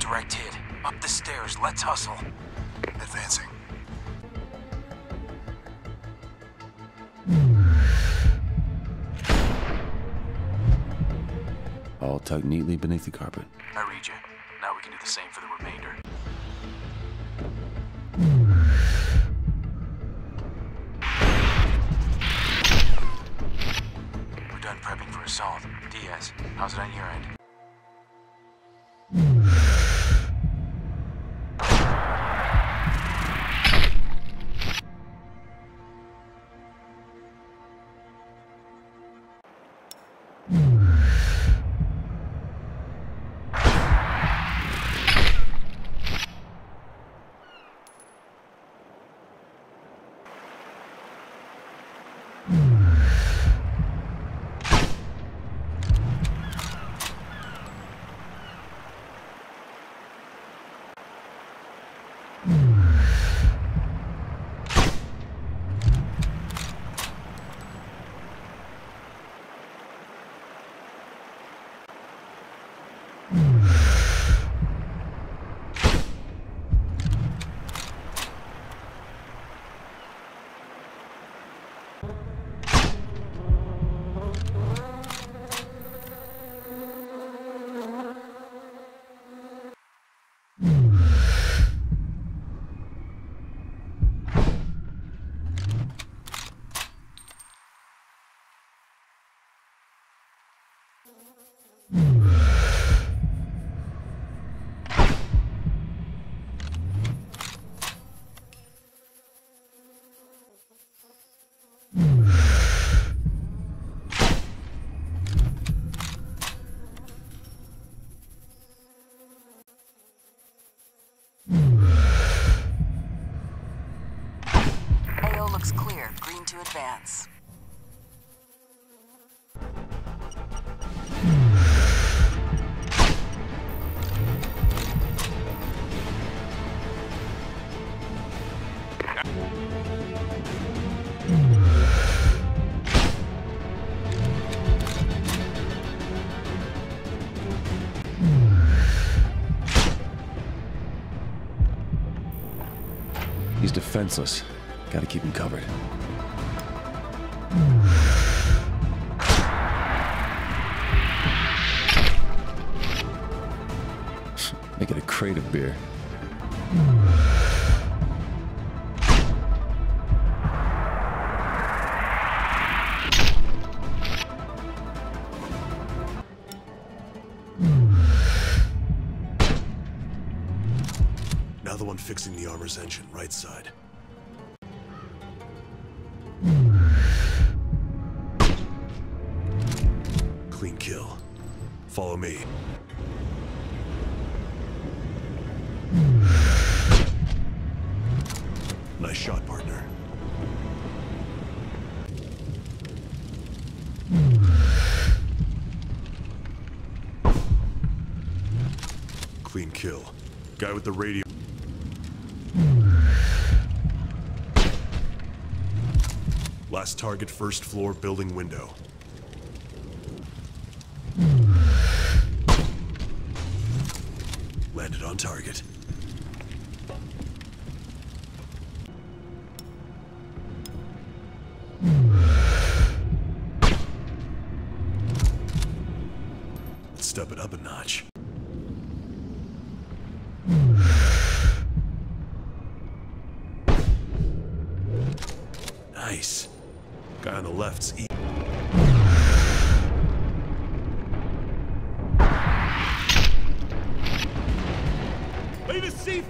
Direct hit. Up the stairs. Let's hustle. Advancing. All tucked neatly beneath the carpet. I read you. Now we can do the same for the remainder. Diaz, how's it on your end? To advance. He's defenseless. Gotta keep him covered. Crate of beer. Now the one fixing the armor's engine, right side. Clean kill. Follow me. Clean kill. Guy with the radio. Last target, first floor, building window. Landed on target. Step it up a notch. On the left's e- Way to see